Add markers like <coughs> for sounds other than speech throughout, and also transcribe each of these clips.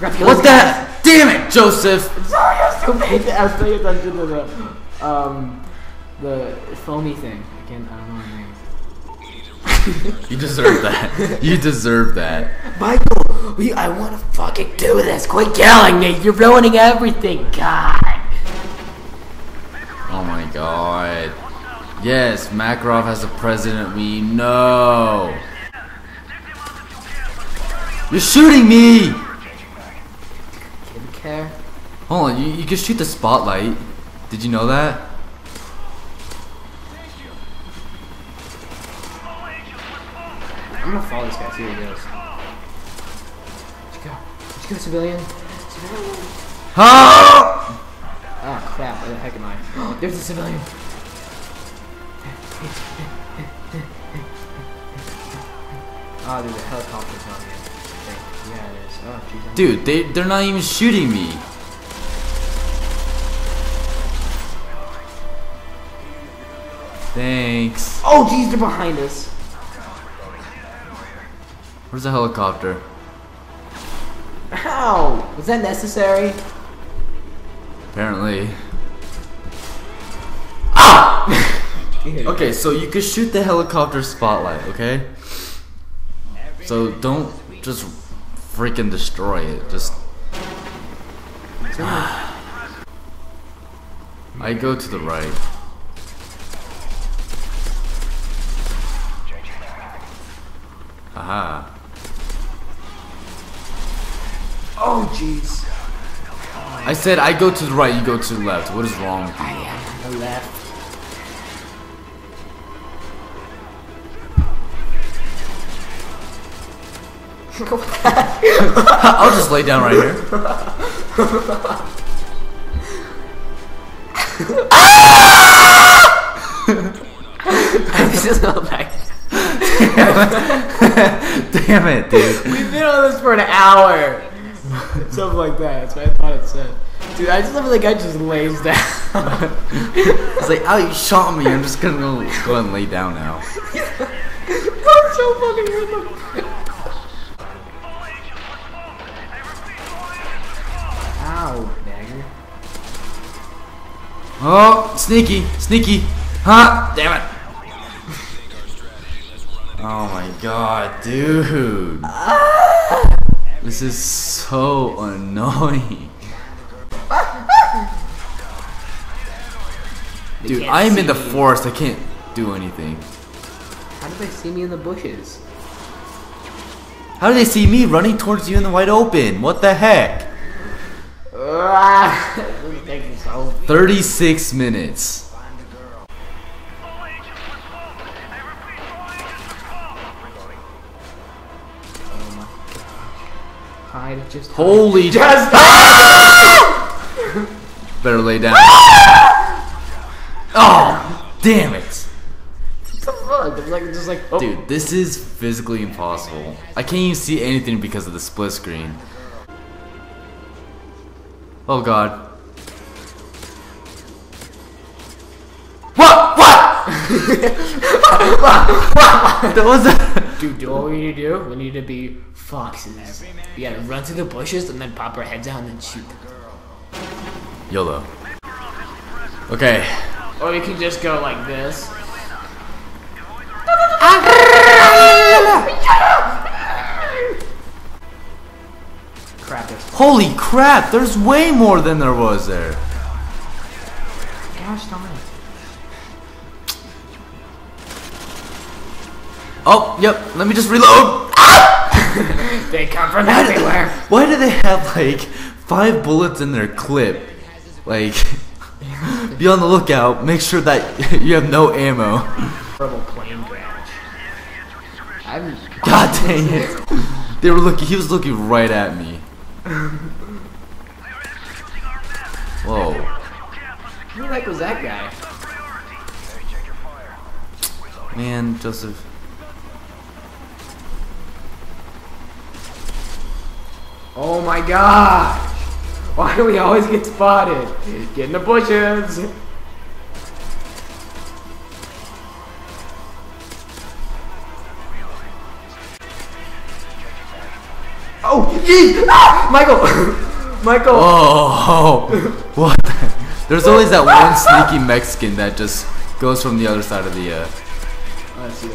forgot to kill What the? guys. Damn it, Joseph! Sorry, I was still paying, I was paying attention to the, um, the foamy thing. I can't, I don't know her name. You deserve that. You deserve that. Michael, we, I want to fucking do this. Quit yelling me. You're ruining everything. God. Oh my god. Yes, Makarov has a president we know. You're shooting me! Hold on, you, you can shoot the spotlight. Did you know that? I'm gonna follow this guy. See where he goes. You go? You go, civilian? Civilian. <gasps> Huh? Ah! Oh crap! Where the heck am I? <gasps> There's a civilian. Oh, there's a helicopter coming. I think. Yeah, it is. Oh, jeez. Dude, they, they're not even shooting me. Thanks. Oh, jeez, they're behind us. Where's the helicopter? Ow! Was that necessary? Apparently. Dude. Ah! <laughs> Okay, so you could shoot the helicopter spotlight, okay? So don't just freaking destroy it. Just I go to the right. Oh, jeez. I said I go to the right, you go to the left. What is wrong with you? I am the left. I'll just lay down right here. <laughs> this is not like. <laughs> Damn it, dude. We've been on this for an hour. <laughs> Something like that. That's what I thought it said. Dude, I just love when the guy just lays down. <laughs> It's like, oh, you shot me. I'm just gonna go, go and lay down now. <laughs> I'm so fucking random. Ow, dagger. Oh, sneaky, sneaky. Huh? Damn it. Oh my god, dude. Ah! This is so annoying. Dude, I'm in the me. forest. I can't do anything. How did they see me in the bushes? How do they see me running towards you in the wide open? What the heck? <laughs> Ah, this is taking so 36 minutes. Hide. Just Holy just. <laughs> Better lay down. Ah! oh, damn it. What the fuck? Like just like oh. Dude, this is physically impossible. I can't even see anything because of the split screen. Oh god. What? <laughs> that was a Dude, do what we need to do. We need to be foxes. We gotta run through the bushes and then pop our heads out and then shoot them. YOLO. Okay. Or we can just go like this. Crap, Holy crap, there's way more than there was there. gosh darn it. Oh, yep, let me just reload. Ah! <laughs> They come from everywhere. <laughs> Why do they have like five bullets in their clip? Like, <laughs> be on the lookout. Make sure that you have no ammo. Horrible plane crash. I'm. God dang it! They were looking. He was looking right at me. Whoa! Who the heck was that guy? Man, Joseph. Oh my gosh! Why do we always get spotted? Get in the bushes! Oh! Yeet! Ah! Michael! <laughs> Michael! Oh, oh. what? The? There's always that <laughs> one sneaky Mexican that just goes from the other side of the. Uh, Oh, that's you.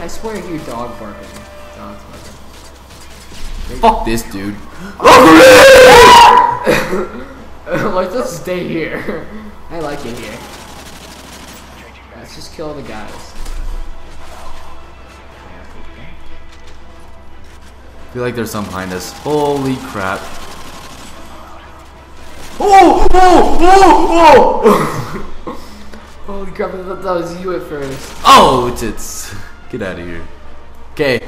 I swear I hear dog barking. Fuck this dude. <laughs> Let's just stay here. I like it here. Let's just kill the guys. I feel like there's some behind us. Holy crap. Oh! Oh! Oh! Oh! Holy crap, I thought that was you at first. Oh, it's it's. Get out of here. Okay,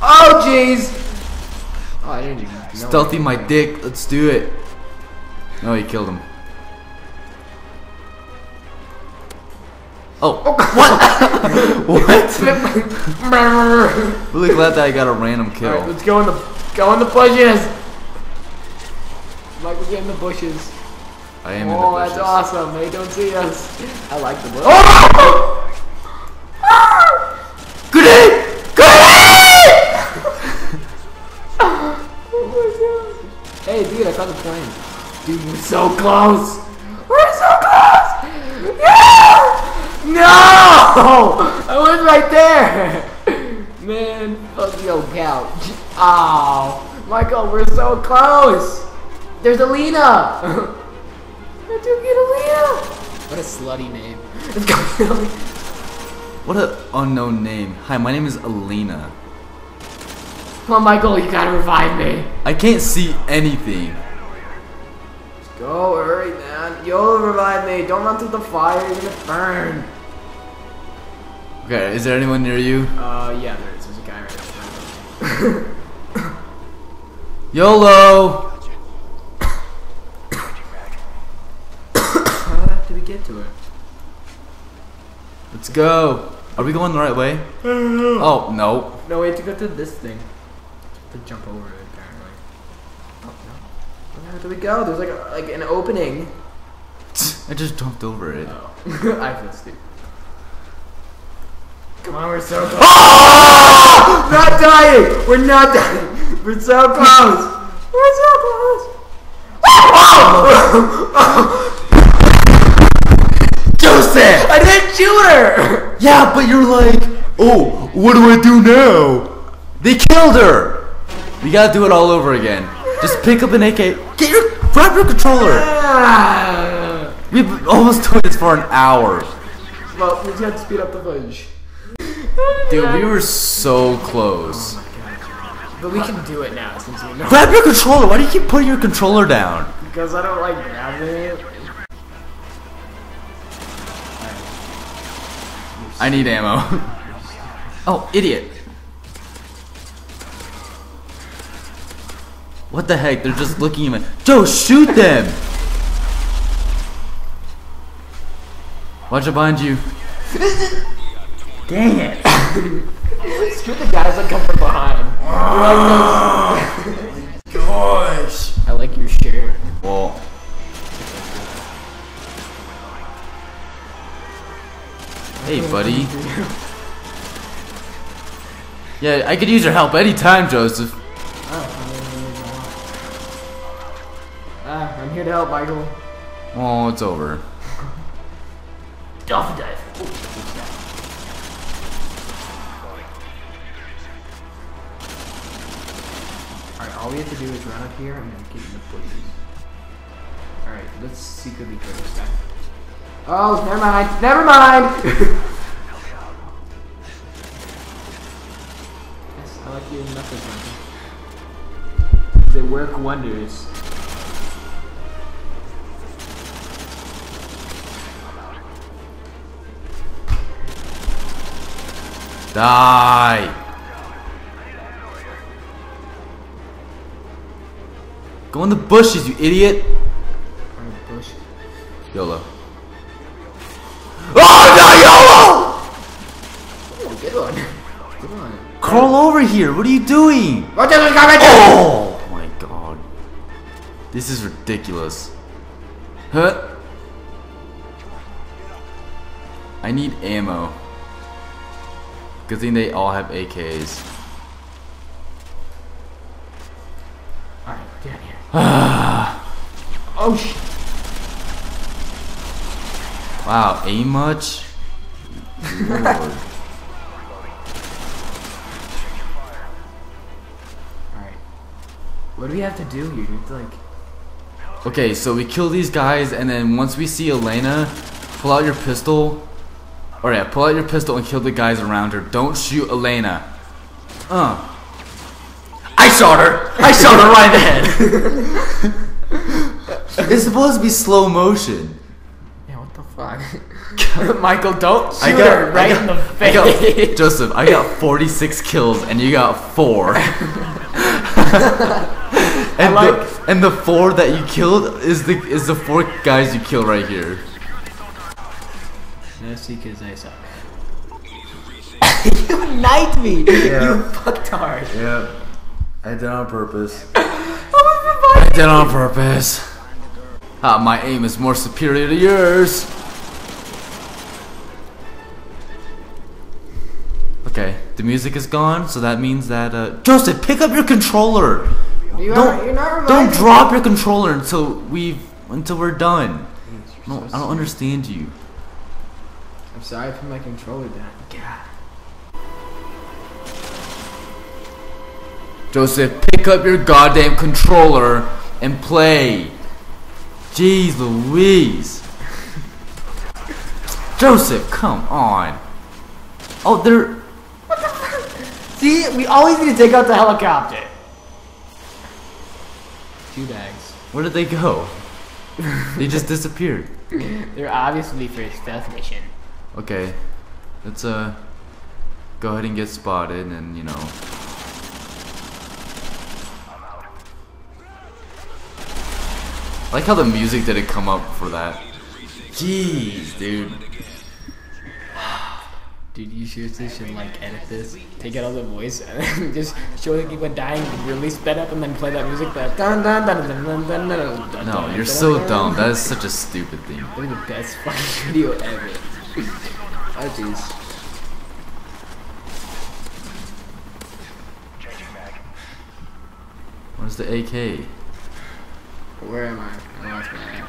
Oh, jeez! Oh, I didn't even know. stealthy my dick. Let's do it. No, he killed him. Oh, oh what? <laughs> <laughs> what? <laughs> Really glad that I got a random kill. let's go in the go in the bushes. Michael, get in the bushes. I am in the Oh, that's awesome. They don't see us. I like the oh! bushes. Oh! The plane. Dude, we're so close. We're so close. Yeah! No! I was right there. Man, fuck your couch. Oh, Michael, we're so close. There's Alina. <laughs> I do get Alina. What a slutty name. Let's <laughs> go. What an unknown name. Hi, my name is Alina. Come on, Michael, you gotta revive me. I can't see anything. Go, hurry, man. You'll revive me. Don't run through the fire. You're gonna burn. Okay, is there anyone near you? Uh, yeah, there is. There's a guy right there. <coughs> YOLO! How the heck did we get to it? Let's go. Are we going the right way? Oh, no. No, we have to go to this thing. To jump over it. Where do we go? There's like a, like an opening. I just jumped over it. Oh. <laughs> I feel stupid. Come on, we're so close. Ah! <laughs> not dying! We're not dying! We're so close! We're so close! <laughs> Joseph! I didn't shoot her! Yeah, but you're like, oh, what do I do now? They killed her! We gotta do it all over again. Just pick up an AK. Get your, grab your controller! Ah. We've been almost doing this for an hour. Well, we just have to speed up the footage. Dude, we were so close. But we can do it now since we know. Grab your controller! Why do you keep putting your controller down? Because I don't like grabbing it. I need ammo. <laughs> oh, idiot. What the heck? They're just looking at me. Joe, shoot them! Watch it behind you. Dang it. Shoot the guys that come from behind. You're like those- Gosh. I like your shirt. Well. Hey, buddy. Yeah, I could use your help anytime, Joseph. Ah, I'm here to help, Michael. Oh, it's over. Dolphin dive. Ooh, what's that? Alright, all we have to do is run up here and then get in the bushes. Alright, let's secretly kill this guy. Oh, never mind. Never mind! <laughs> yes, I like your methods, Michael. They work wonders. Die! Go in the bushes, you idiot! Bush. YOLO. Oh, no, YOLO! Oh, good one. Good one. Crawl over here, what are you doing? Watch out, there's a guy right! Oh my god. This is ridiculous. Huh? I need ammo. Good thing they all have AKs. Alright, we're down here. <sighs> oh shit. Wow, aim much? <laughs> What do we have to do here? To, like... Okay, so we kill these guys, and then once we see Elena, pull out your pistol or yeah, pull out your pistol and kill the guys around her. Don't shoot Elena. Uh. I shot her! I shot her right in the head! <laughs> it's supposed to be slow motion. Yeah, what the fuck? <laughs> Michael, don't shoot I got, her right I got, in the I got- face. <laughs> Joseph, I got 46 kills and you got 4. and, like- the, and the 4 that you killed is the is the 4 guys you killed right here. No, see, because I suck. <laughs> you knifed me! Yeah. You fucktard! Yeah. I did on purpose. <laughs> I I did on purpose. Ah, my aim is more superior to yours. Okay, the music is gone, so that means that uh Joseph, pick up your controller. You Don't- are, you're not Don't drop your controller until we until we're done. No, I don't understand you. I'm sorry I put my controller down. God. Joseph, pick up your goddamn controller and play. Jeez Louise. <laughs> Joseph, come on. Oh, they're. See, we always need to take out the helicopter. Two bags. Where did they go? they just disappeared. <laughs> They're obviously for a stealth mission. Okay, let's uh go ahead and get spotted and you know. I like how the music didn't come up for that. Jeez, dude. <sighs> Dude, you seriously should like edit this, take out all the voice, and <laughs> just show the people dying really sped up, and then play that music. That dun dun dun dun dun dun dun. No, you're so dumb. That is such a stupid thing. That is the best fucking <laughs> video ever. Oh jeez. Where's the AK? Where am I? I lost my ad.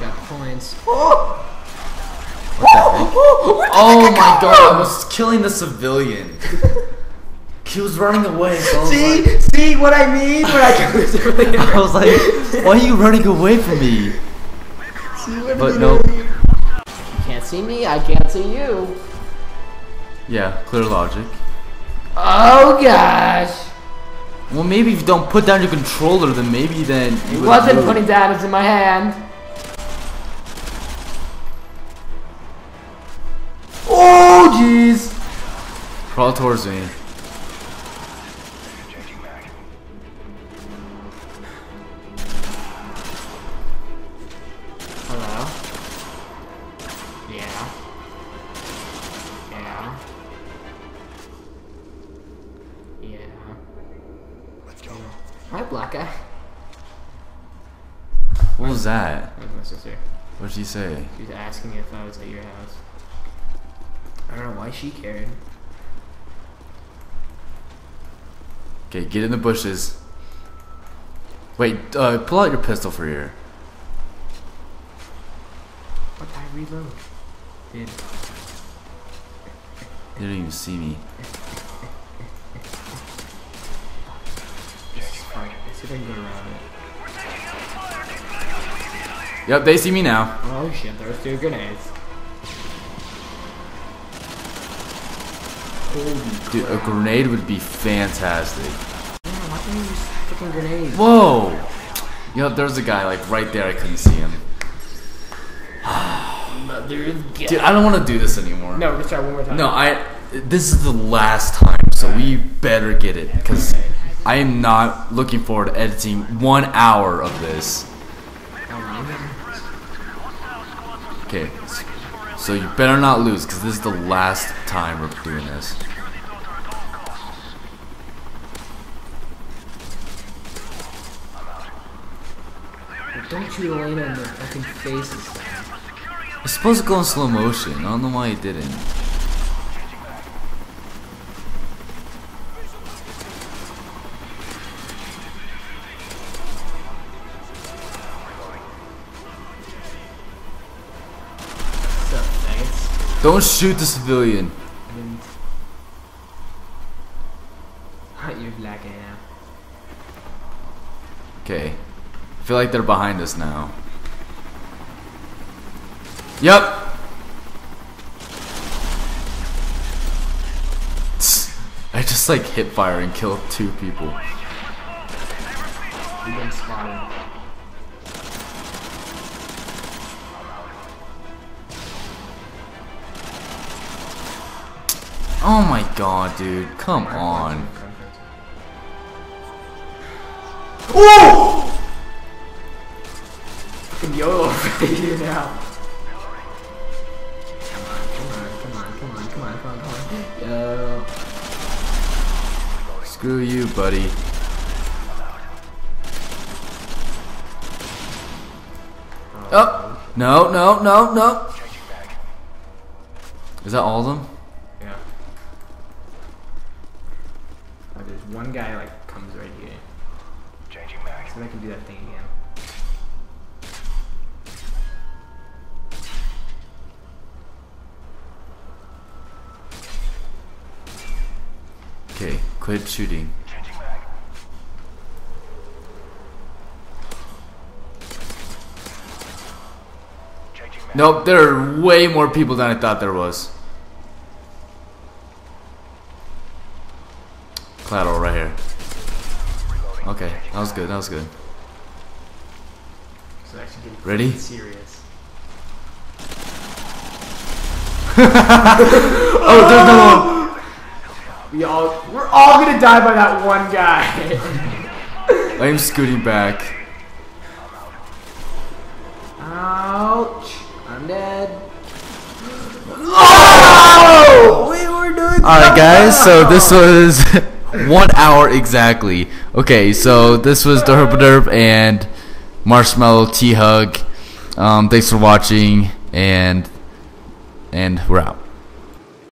Got points. What the heck? Oh my god, I was killing the civilian. <laughs> He was running away. So See, like- see what I mean when I <laughs> come to I was like, why are you running away from me? See what But no. mean? You can't see me, I can't see you. Yeah, clear logic. Oh gosh. Well, maybe if you don't put down your controller, then maybe then you It would wasn't move. putting down, it's in my hand. Oh jeez. Crawl towards me. What was that? That was my sister. What did she say? She was asking if I was at your house. I don't know why she cared. Okay, get in the bushes. Wait, uh, pull out your pistol for here. What did I reload? Did. You didn't even see me. This is fine. Let's see if I can go around it. Yep, they see me now. Oh shit, there's two grenades. Holy Dude, a grenade would be fantastic. Yeah, why can't you use freaking grenades? Whoa! Yep, there's a guy like right there. I couldn't see him. Mother of God. Dude, I don't want to do this anymore. No, let's try one more time. No, I. This is the last time, so we better get it because I am not looking forward to editing one hour of this. Okay, so you better not lose because this is the last time we're doing this. Don't shoot Elena on the fucking faces. It's supposed to go in slow motion. I don't know why it didn't. Don't shoot the civilian. You're lacking now. Okay. I feel like they're behind us now. Yep. I just like hit fire and killed two people. Oh my god, dude. Come on. Oh! Fucking YOLO right here now. Come on, come on, come on, come on, come on, come on. Yo. Screw you, buddy. Oh! No, no, no, no. Is that all of them? Yeah. Oh, there's one guy like comes right here. Changing I can do that thing again. Okay, quit shooting. Changing mag. Nope, there are way more people than I thought there was. Collateral right here. Okay, that was good, that was good. So Ready? serious. <laughs> Oh, there's no one! We all we're all gonna die by that one guy. <laughs> I'm scooting back. Ouch! I'm dead. Oh! We were doing Alright guys, so this <laughs> was one hour exactly. Okay, so this was the Herpaderp and Marshmellowthug. Um, thanks for watching and and we're out.